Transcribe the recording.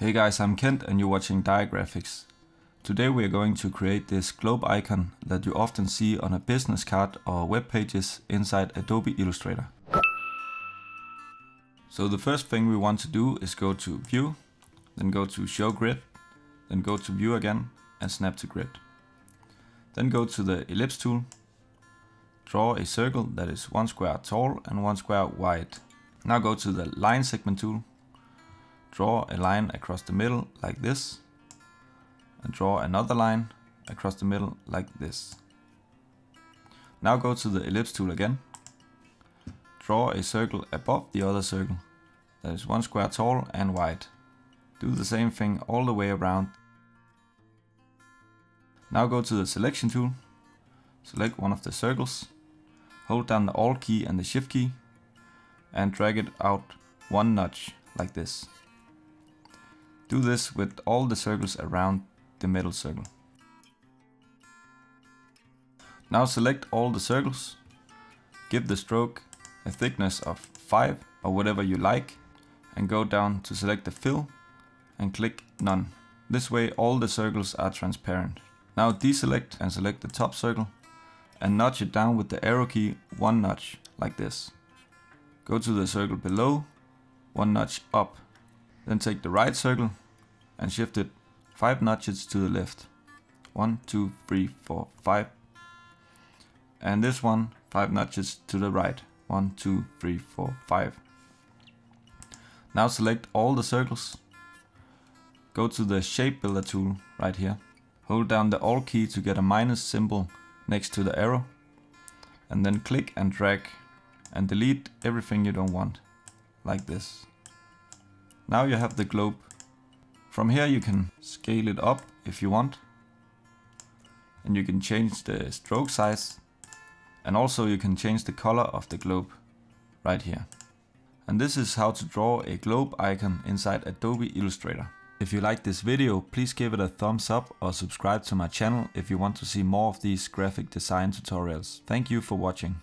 Hey guys, I'm Kent and you're watching Diagraphics. Today we are going to create this globe icon that you often see on a business card or web pages inside Adobe Illustrator. So the first thing we want to do is go to View, then go to Show Grid, then go to View again and Snap to Grid. Then go to the Ellipse tool, draw a circle that is one square tall and one square wide. Now go to the Line Segment tool, draw a line across the middle like this, and draw another line across the middle like this. Now go to the Ellipse tool again, draw a circle above the other circle that is one square tall and wide. Do the same thing all the way around. Now go to the selection tool, select one of the circles, hold down the Alt key and the Shift key, and drag it out one notch like this. Do this with all the circles around the middle circle. Now select all the circles, give the stroke a thickness of 5 or whatever you like and go down to select the fill and click none. This way all the circles are transparent. Now deselect and select the top circle and notch it down with the arrow key one notch like this. Go to the circle below, one notch up. Then take the right circle and shift it 5 notches to the left. 1, 2, 3, 4, 5. And this one 5 notches to the right. 1, 2, 3, 4, 5. Now select all the circles. Go to the shape builder tool right here. Hold down the Alt key to get a minus symbol next to the arrow. And then click and drag and delete everything you don't want. Like this. Now you have the globe. From here you can scale it up if you want. And you can change the stroke size. And also you can change the color of the globe right here. And this is how to draw a globe icon inside Adobe Illustrator. If you like this video, please give it a thumbs up or subscribe to my channel if you want to see more of these graphic design tutorials. Thank you for watching.